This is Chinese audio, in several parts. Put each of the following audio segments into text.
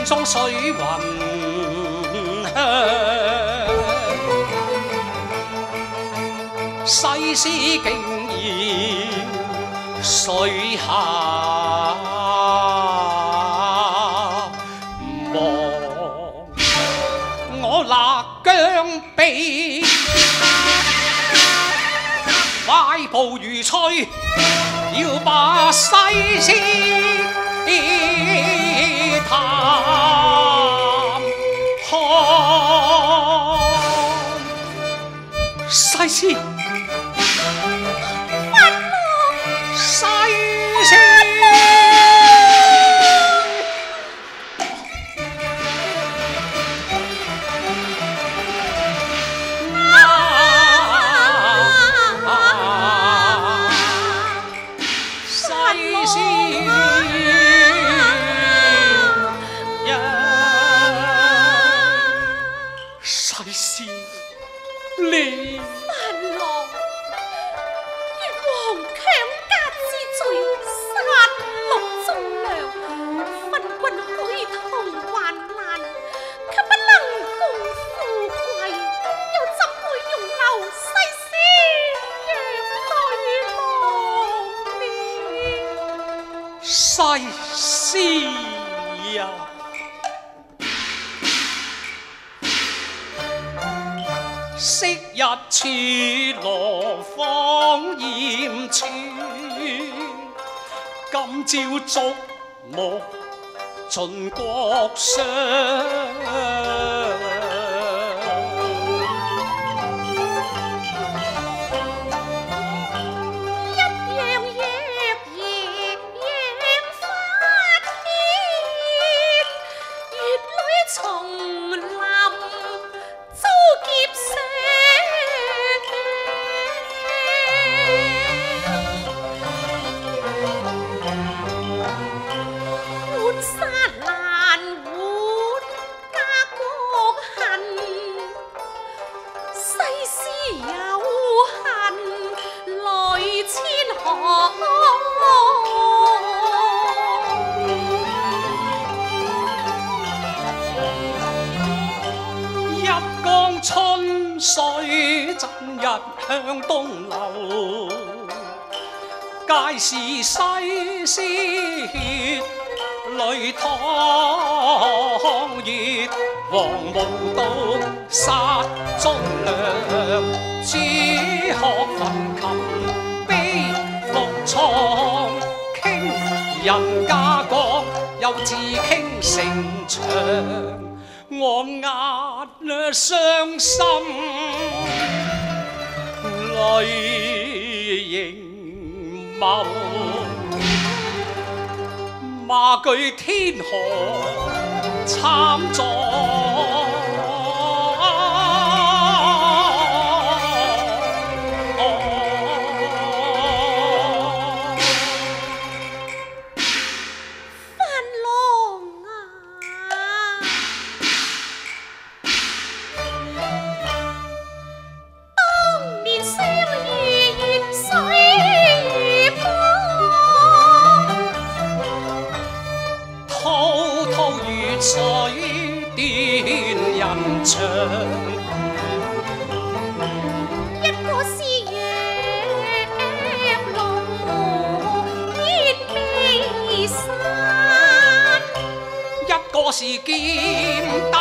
断送水云香，世事竟然。水下望，我勒姜臂，快步如吹，要把西施西施呀，昔日似罗芳艳处，今朝触目尽国相。是西施血泪淌，月黄无道杀忠良，只可焚琴悲复藏，倾人家国，又自倾城墙。我压伤心，泪盈骂句天河惨状。我是金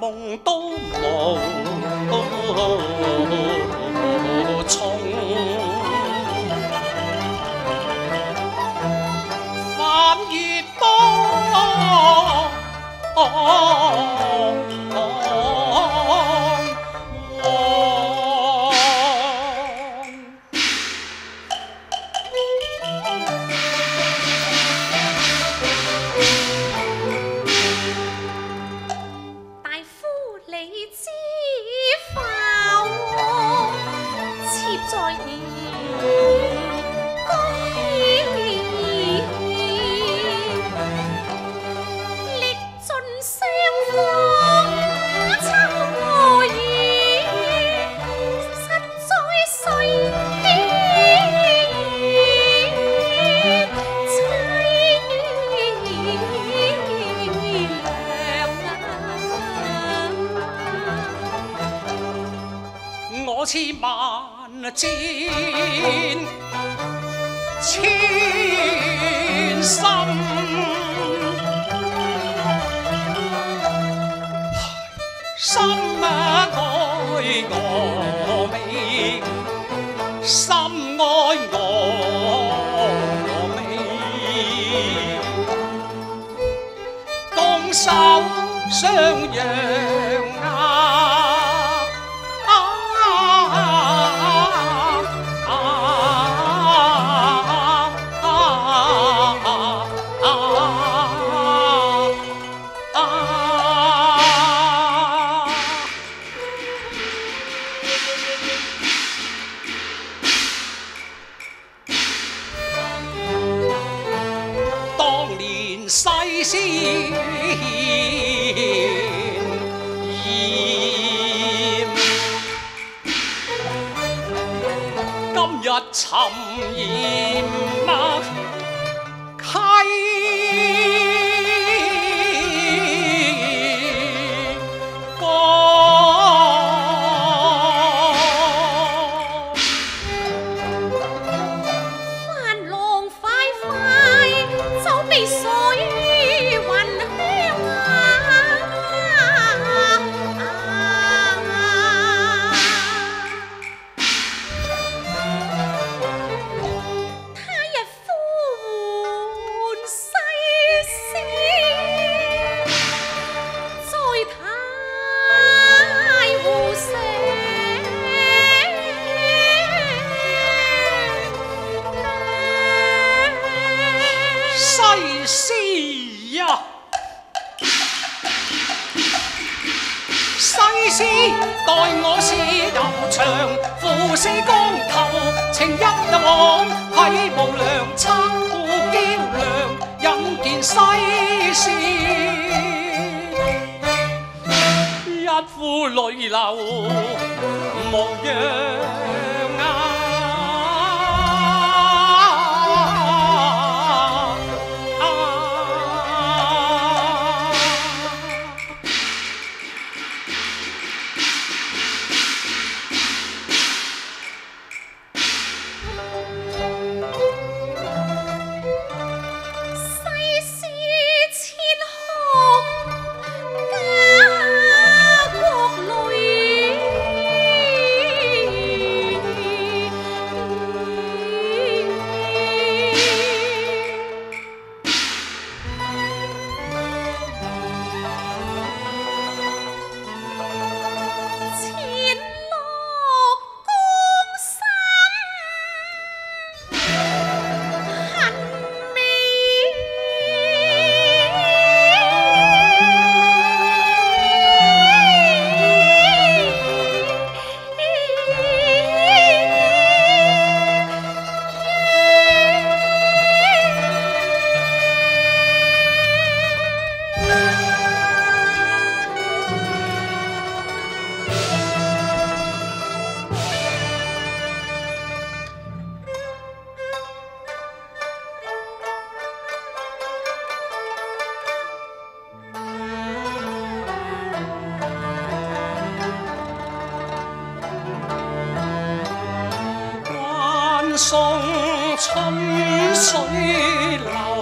梦都无从返，月波。sống sơn vàng 好待我事又长负死光头情一往系无良亲负娇娘饮见西施。一副泪流模样送春水流。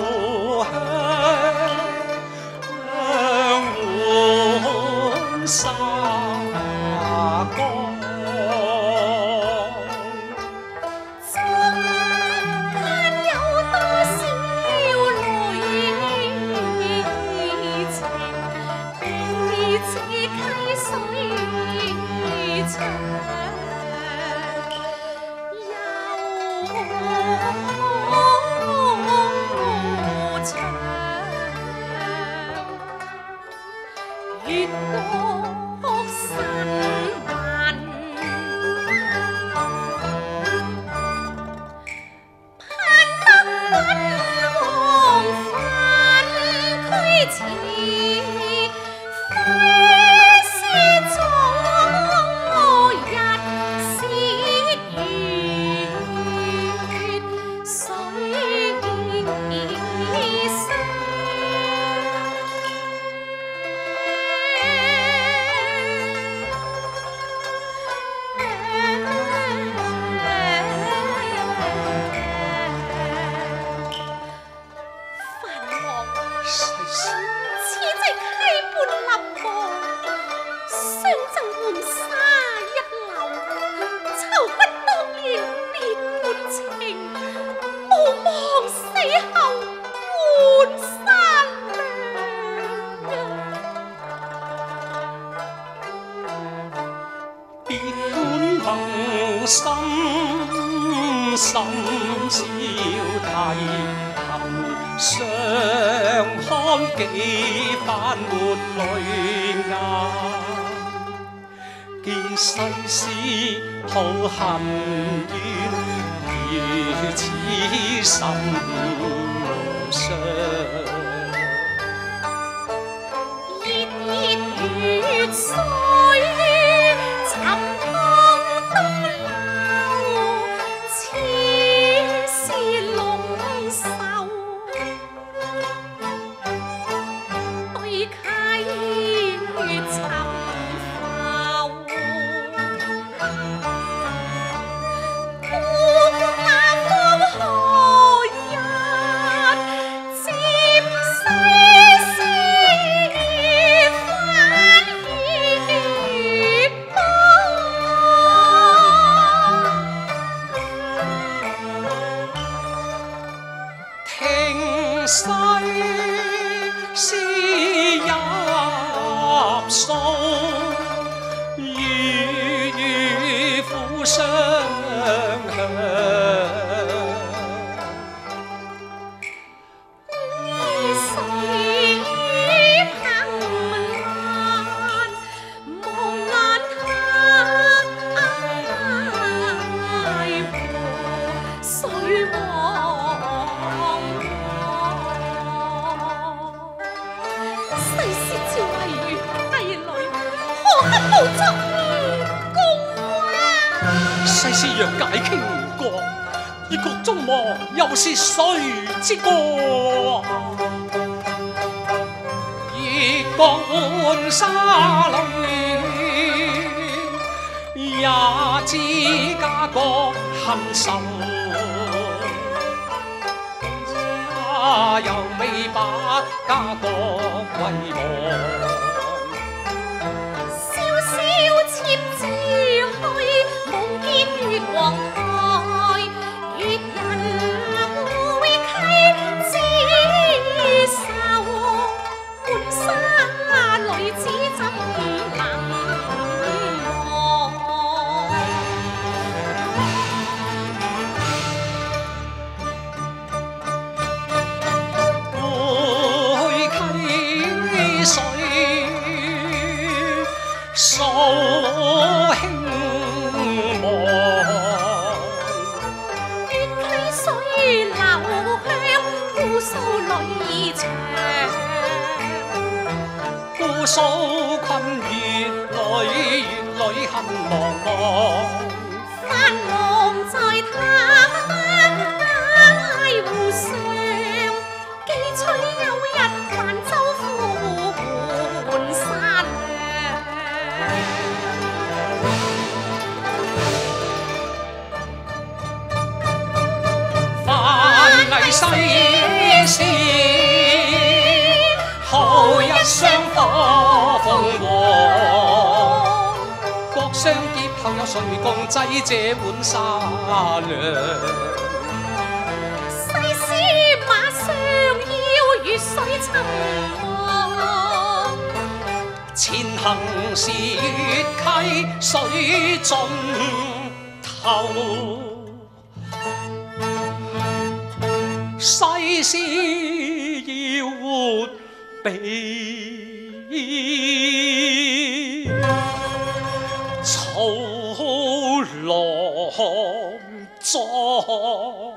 世事好恨怨，如此心伤，日月。生。之歌？月光换沙里，也知家国恨愁。他又未把家国遗忘。潇潇妾子去，梦见月光。someone. 谁共济这碗沙粮？西施马上要越水寻前行时月溪水尽头，西施要活比。狼壮。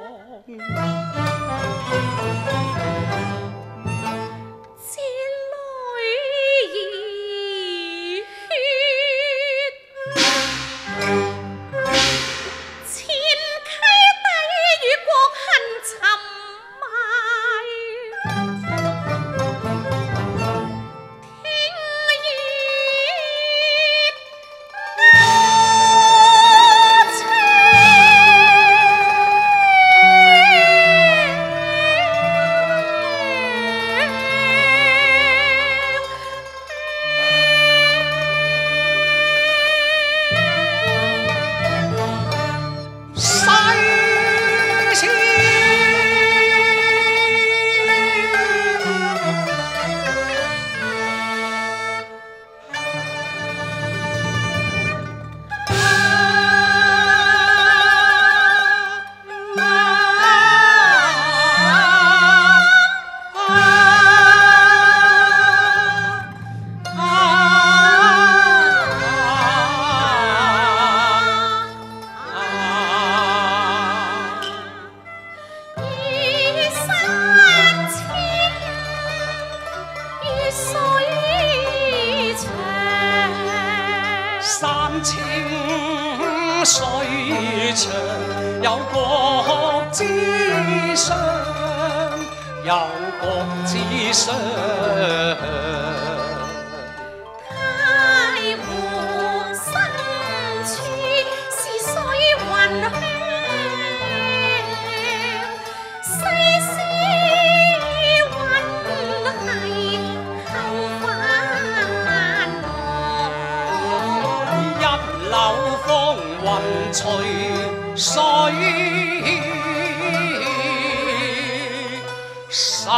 随水逝